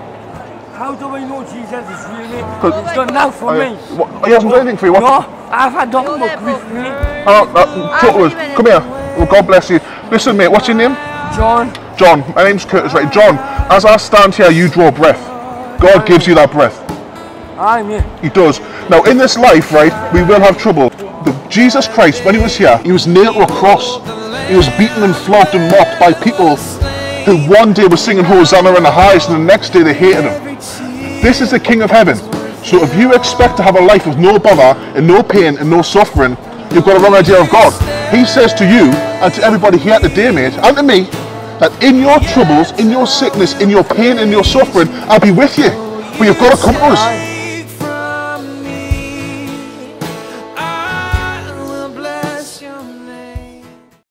mate. How do I know Jesus is real, mate? 'Cause- He's done now for Oh, me. What- He hasn't done anything for you. What? No, I've had nothing but grief, mate. Oh, uh, talk to us. Come here. Well, God bless you. Listen, mate. What's your name? John, John. My name's Curtis. Right, John. As I stand here, you draw breath. God gives you that breath. aye, mate. He does. Now, in this life, right, we will have trouble. The, Jesus Christ, when he was here, he was nailed to a cross. He was beaten and flogged and mocked by people who one day were singing Hosanna in the highest, and the next day they hated him. This is the King of Heaven. So if you expect to have a life of no bother and no pain and no suffering, you've got a wrong idea of God. He says to you and to everybody here at today, mate, and to me, that in your troubles, in your sickness, in your pain, in your suffering, I'll be with you. But you've got to come to us.